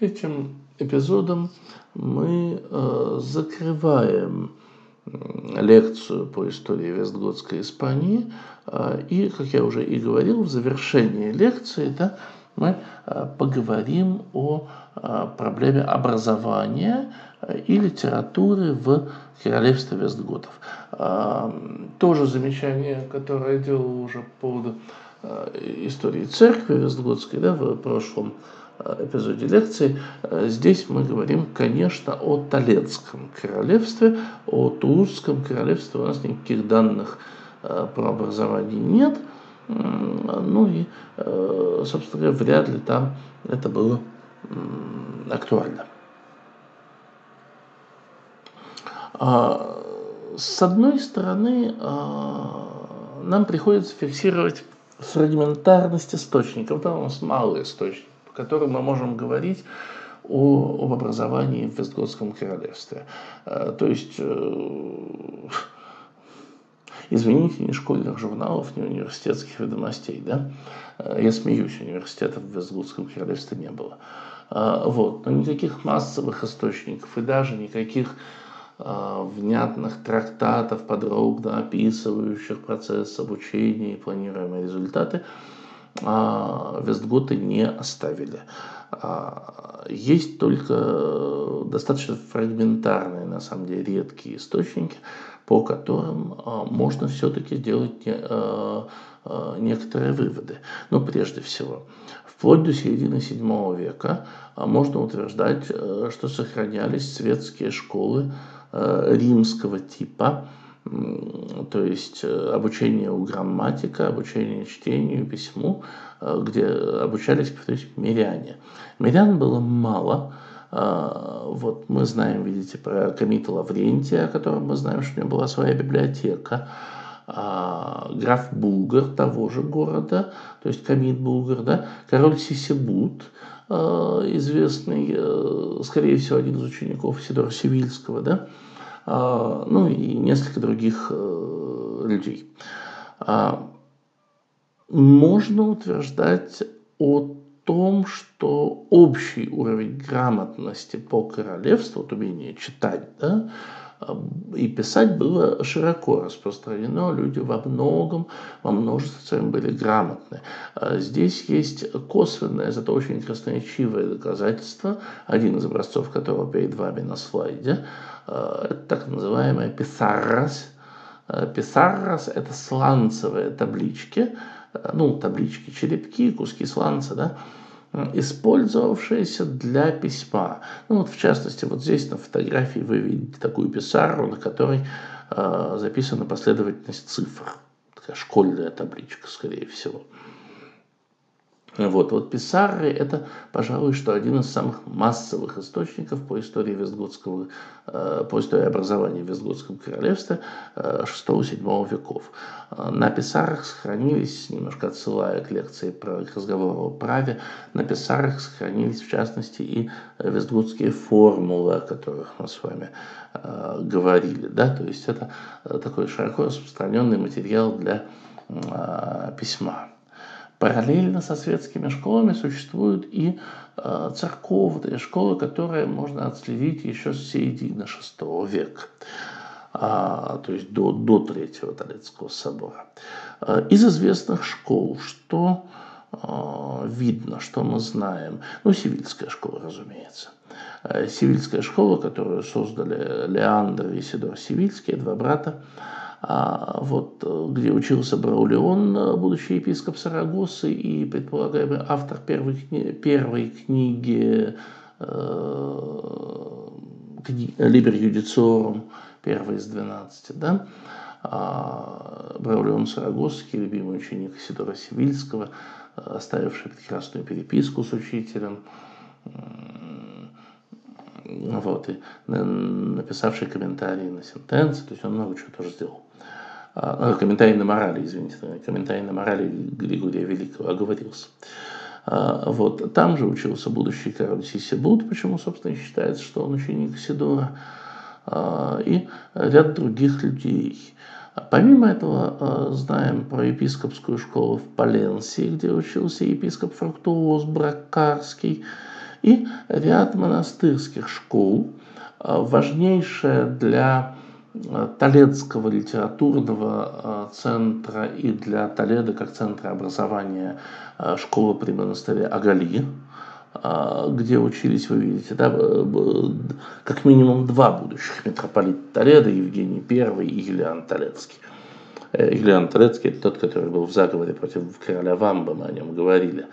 Этим эпизодом мы э, закрываем лекцию по истории Вестготской Испании. Э, и, как я уже и говорил, в завершении лекции да, мы э, поговорим о проблеме образования и литературы в королевстве Вестготов. Тоже замечание, которое я делал уже по поводу истории церкви Вестготской да, в прошлом эпизоде лекции. Здесь мы говорим, конечно, о Толедском королевстве, о Турском королевстве. У нас никаких данных про образование нет – ну и, э, собственно говоря, вряд ли там это было актуально. А, с одной стороны, а, нам приходится фиксировать фрагментарность источников. Да, у нас мало источников, по которым мы можем говорить о, об образовании в Вестготском королевстве. А, то есть э, Извините, ни школьных журналов, ни университетских ведомостей, да? Э, я смеюсь, университетов в Вестгутском королевстве не было. Вот. Но никаких массовых источников и даже никаких внятных трактатов, подробно описывающих процесс обучения и планируемые результаты, Вестготы не оставили. Есть только достаточно фрагментарные, на самом деле, редкие источники, по которым а, можно все-таки сделать а, а, некоторые выводы. Но прежде всего, вплоть до середины VII века можно утверждать, э, что сохранялись светские школы э, римского типа, то есть э, обучение у грамматика, обучение чтению, письму, где обучались, повторюсь, миряне. Мирян было мало, а, вот мы знаем, видите, про Комита Лаврентия, о котором мы знаем, что у него была своя библиотека. А, граф Булгар того же города, то есть Комит Булгар, да, король Сисибут, известный, э, скорее всего, один из учеников Сидора Сивильского, да, ну и несколько других э, людей. Можно утверждать о том, что общий уровень грамотности по королевству, вот умение читать, да, и писать было широко распространено, люди во многом, во множестве своем были грамотны. А здесь есть косвенное, зато очень красноречивое доказательство, один из образцов которого перед вами на слайде, а, это так называемая писаррас. А, писаррас – это сланцевые таблички, ну, таблички, черепки, куски сланца, да, использовавшиеся для письма. Ну вот в частности, вот здесь на фотографии вы видите такую писару, на которой э, записана последовательность цифр. Такая школьная табличка, скорее всего. Вот, вот Писарри – это, пожалуй, что один из самых массовых источников по истории Вестготского, э, по истории образования в Вестготском королевстве 6-7 э, веков. Э, на Писарах сохранились, немножко отсылая к лекции про к о праве, на Писарах сохранились, в частности, и вестготские формулы, о которых мы с вами говорили. Да? То есть это такой широко распространенный материал для письма. Параллельно со светскими школами существуют и э, церковные школы, которые можно отследить еще с середины VI века, а, то есть до, до Третьего Толецкого собора. Э, из известных школ, что э, видно, что мы знаем, ну, Сивильская школа, разумеется. Сивильская школа, которую создали Леандр и Сидор Сивильские, два брата, а вот, э, где учился Браулион, э, будущий епископ Сарагосы и предполагаемый автор первой, кни первой книги э, кни Либер Юдициорум, первой из 12, да, а Браулион Сарагосский, любимый ученик Сидора Сивильского, оставивший прекрасную переписку с учителем, вот, и написавший комментарии на сентенции, то есть он много чего тоже сделал. А, комментарий на морали, извините, комментарий на морали Григория Великого оговорился. А, вот. Там же учился будущий король Сисибут, почему, собственно, считается, что он ученик Сидора, а, и ряд других людей. Помимо этого, знаем про епископскую школу в Паленсии, где учился епископ Фруктуоз Бракарский, и ряд монастырских школ, важнейшая для Толедского литературного центра и для Толеда как центра образования школы при монастыре Агали, где учились, вы видите, да, как минимум два будущих митрополита Толеда, Евгений I и Юлиан Толедский. Юлиан Толедский – это тот, который был в заговоре против короля Вамба, мы о нем говорили.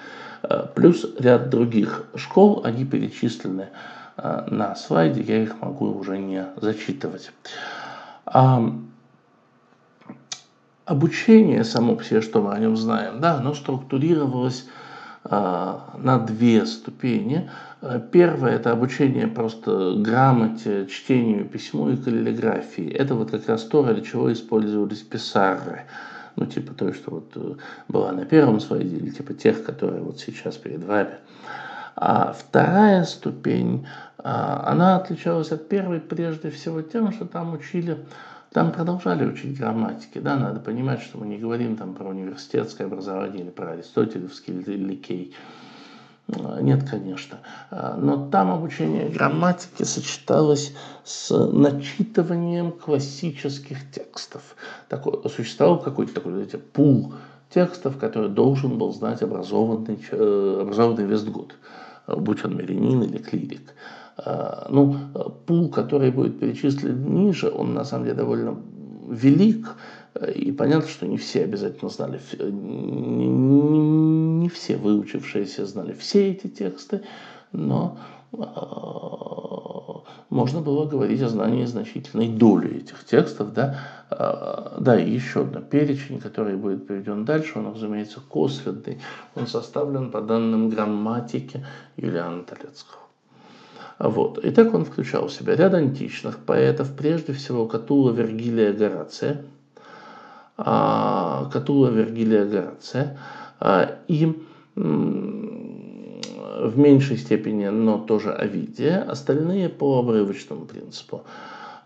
Плюс ряд других школ, они перечислены на слайде, я их могу уже не зачитывать. Обучение само себе, что мы о нем знаем, да, оно структурировалось а, на две ступени. Первое – это обучение просто грамоте, чтению, письму и каллиграфии. Это вот как раз то, ради чего использовались писары. Ну, типа той, что вот э, была на первом слайде, или типа тех, которые вот сейчас перед вами. А вторая ступень, а, она отличалась от первой прежде всего тем, что там учили там продолжали учить грамматики, да, надо понимать, что мы не говорим там про университетское образование или про аристотелевский или ликей. А, нет, конечно. А, но там обучение грамматики сочеталось с начитыванием классических текстов. Такой, существовал какой-то такой, знаете, пул текстов, который должен был знать образованный, э, образованный Вестгуд, будь он мирянин или клирик. Ну, пул, который будет перечислен ниже, он на самом деле довольно велик, и понятно, что не все обязательно знали, не, все выучившиеся знали все эти тексты, но э, можно было говорить о знании значительной доли этих текстов, да, э, да, и еще одно перечень, который будет приведен дальше, он, разумеется, косвенный, он составлен по данным грамматики Юлиана Толецкого. Вот. И так он включал в себя ряд античных поэтов, прежде всего Катула Вергилия Горация, а, Катула Вергилия Горация, а, и в меньшей степени, но тоже Овидия, остальные по обрывочному принципу.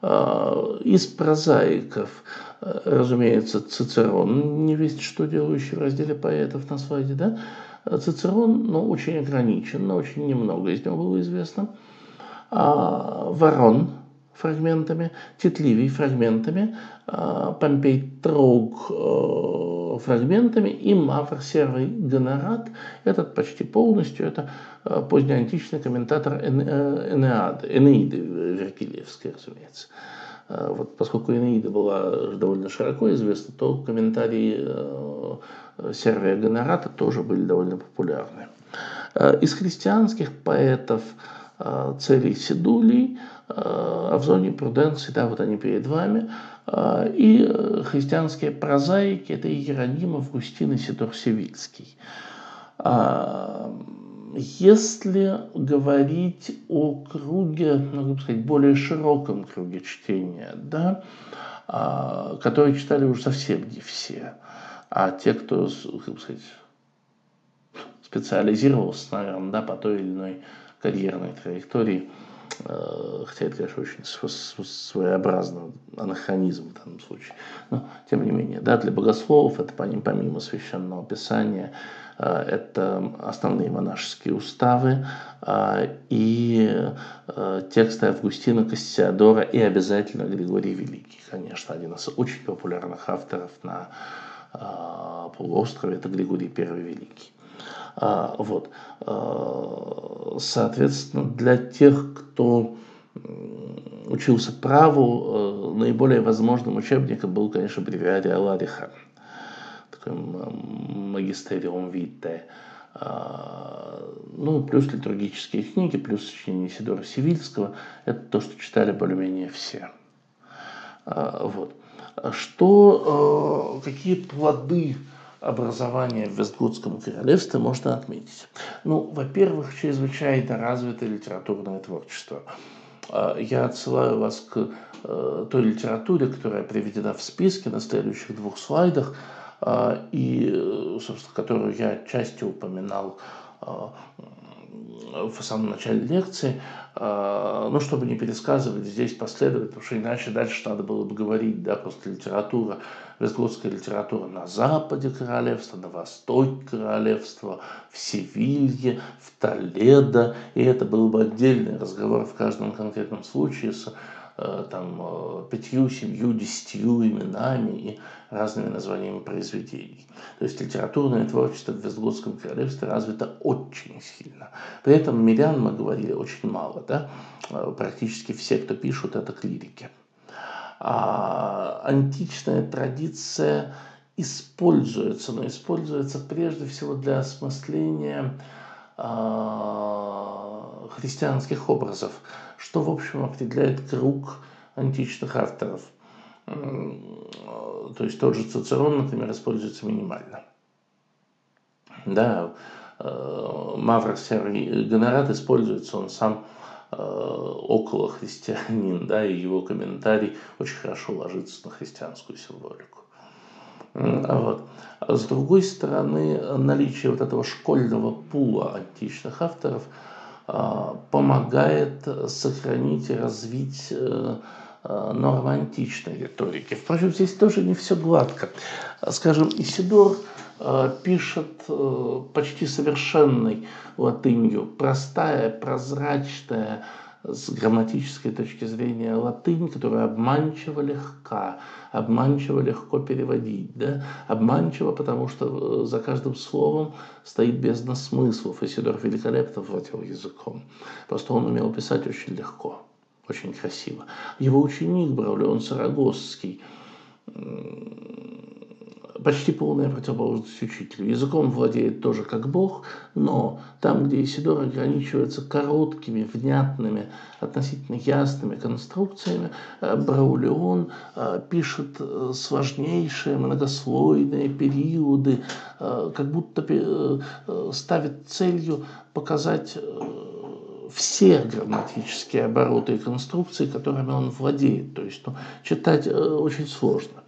А, из прозаиков, разумеется, Цицерон, не весть что делающий в разделе поэтов на слайде, да? Цицерон, ну, очень ограничен, но очень немного из него было известно. А, Ворон фрагментами, Титливий фрагментами, а, Помпей Трог э, фрагментами и Мавр Сервый Гонорат. Этот почти полностью, это э, позднеантичный комментатор э, Энеады, Энеиды Веркилиевской, разумеется. Вот, поскольку Энеида была довольно широко известна, то комментарии Сервия Гонората тоже были довольно популярны. Из христианских поэтов – целей Сидулей, э, а в зоне Пруденции, да, вот они перед вами, э, и христианские прозаики, это Иероним, Августин и Сидор Севильский. Если говорить о круге, ну, сказать, более широком круге чтения, да, которые читали уже совсем не все, а те, кто, как сказать, специализировался, наверное, да, по той или иной карьерной траектории, э, хотя это, конечно, очень своеобразный анахронизм в данном случае. Но, тем не менее, да, для богословов это помимо священного писания, э, это основные монашеские уставы э, и тексты Августина Кассиадора и обязательно Григорий Великий, конечно, один из очень популярных авторов на полуострове, это Григорий I Великий. А, вот. А, соответственно, для тех, кто учился праву, э, наиболее возможным учебником был, конечно, бревиарий Алариха, такой магистериум витте. А, ну, плюс литургические книги, плюс сочинение Сидора Сивильского. Это то, что читали более-менее все. Вот. Что, э, какие плоды образования в Вестгутском королевстве можно отметить. Ну, во-первых, чрезвычайно развитое литературное творчество. А, я отсылаю вас к э, той литературе, которая приведена в списке на следующих двух слайдах, а, и, собственно, которую я частью упоминал а, в самом начале лекции, а, ну, чтобы не пересказывать здесь последовать, потому что иначе дальше надо было бы говорить, да, просто литература, вестготская литература на западе королевства, на востоке королевства, в Севилье, в Толедо, и это был бы отдельный разговор в каждом конкретном случае с там, э, пятью, семью, десятью именами и разными названиями произведений. То есть литературное творчество в Вестготском королевстве развито очень сильно. При этом мирян, мы говорили, очень мало. Да? Э, практически все, кто пишут, это клирики. А античная традиция используется, но используется прежде всего для осмысления христианских образов что, в общем, определяет круг античных авторов. То есть тот же Цицерон, например, используется минимально. Да, э, Мавр Серый Гонорат используется, он сам э, около христианин, да, и его комментарий очень хорошо ложится на христианскую символику. Вот. А с другой стороны, наличие вот этого школьного пула античных авторов – а, помогает сохранить и развить э, э, нормы античной риторики. Впрочем, здесь тоже не все гладко. Скажем, Исидор э, пишет почти совершенной латынью, простая, прозрачная, с грамматической точки зрения латынь, которая обманчиво легка, обманчиво легко переводить, да? обманчиво, потому что э, за каждым словом стоит бездна смыслов. Исидор великолепно владел языком. Просто он умел писать очень легко, очень красиво. Его ученик Браулеон Сарагосский почти полная противоположность учителю. Языком владеет тоже как Бог, но там, где Исидор ограничивается короткими, внятными, относительно ясными конструкциями, э, Браулион э, пишет э, сложнейшие многослойные периоды, как будто ставит целью показать все грамматические обороты и конструкции, которыми он владеет. То есть ну, читать очень сложно.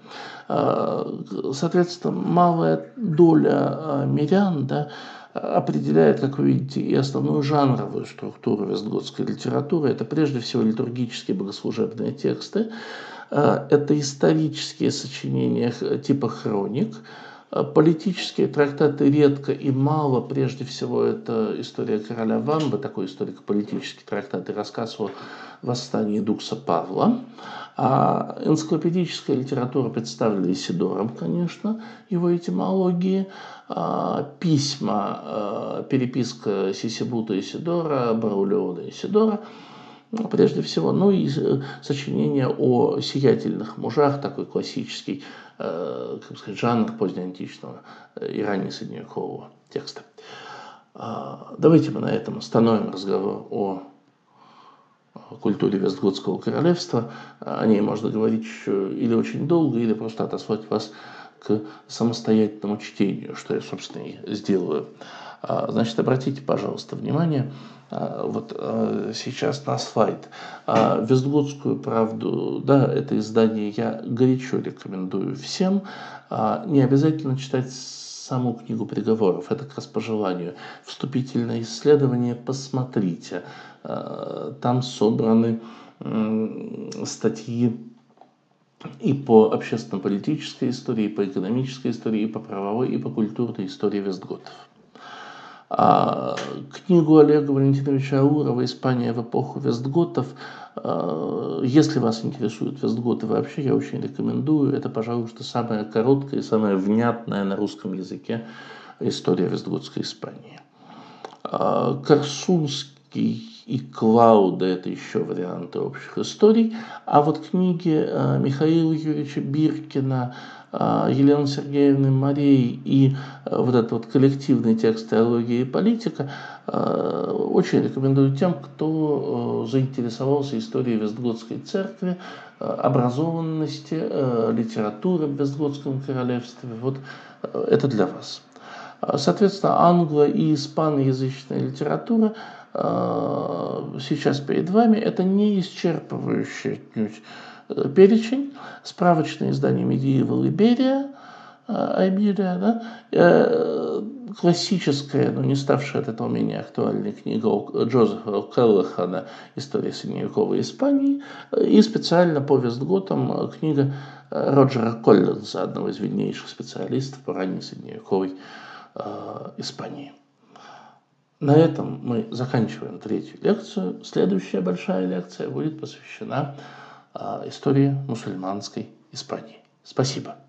А, соответственно, малая доля а, мирян да, определяет, как вы видите, и основную жанровую структуру вестготской литературы. Это прежде всего литургические богослужебные тексты, а, это исторические сочинения типа хроник, Политические трактаты редко и мало, прежде всего, это история короля Вамбы, такой историко-политический трактат и рассказ о восстании Дукса Павла. А энциклопедическая литература представлена Исидором, конечно, его этимологии, а, письма, а, переписка Сисибута Исидора, Браулеона Исидора, прежде всего, ну и сочинение о сиятельных мужах, такой классический, э, как сказать, жанр позднеантичного и раннесредневекового текста. А, давайте мы на этом остановим разговор о культуре Вестготского королевства. О ней можно говорить еще или очень долго, или просто отослать вас к самостоятельному чтению, что я, собственно, и сделаю. А, значит, обратите, пожалуйста, внимание, вот а, сейчас на слайд. Вестготскую правду, да, это издание я горячо рекомендую всем. Не обязательно читать саму книгу приговоров, это как раз по желанию. Вступительное исследование посмотрите. Там собраны статьи и по общественно-политической истории, и по экономической истории, и по правовой, и по культурной истории Вестготов. А книгу Олега Валентиновича Аурова «Испания в эпоху Вестготов», э, если вас интересуют Вестготы вообще, я очень рекомендую. Это, пожалуй, что самая короткая и самая внятная на русском языке история Вестготской Испании. А Корсунский и Клауда – это еще варианты общих историй. А вот книги э, Михаила Юрьевича Биркина, Елены Сергеевны Марии и э, вот этот вот коллективный текст «Теология и политика» очень рекомендую тем, кто заинтересовался историей Вестготской церкви, образованности, литературы в Вестготском королевстве. Вот это для вас. Соответственно, англо- и испаноязычная литература – Э, сейчас перед вами, это не исчерпывающий э, перечень. Справочное издание Medieval Iberia, Iberia да, классическая, но не ставшая от этого менее актуальной книга Джозефа Келлахана «История средневековой Испании» и специально по Вестготам книга Роджера Коллинза, одного из виднейших специалистов по ранней средневековой э, Испании. На этом мы заканчиваем третью лекцию. Следующая большая лекция будет посвящена э, истории мусульманской Испании. Спасибо.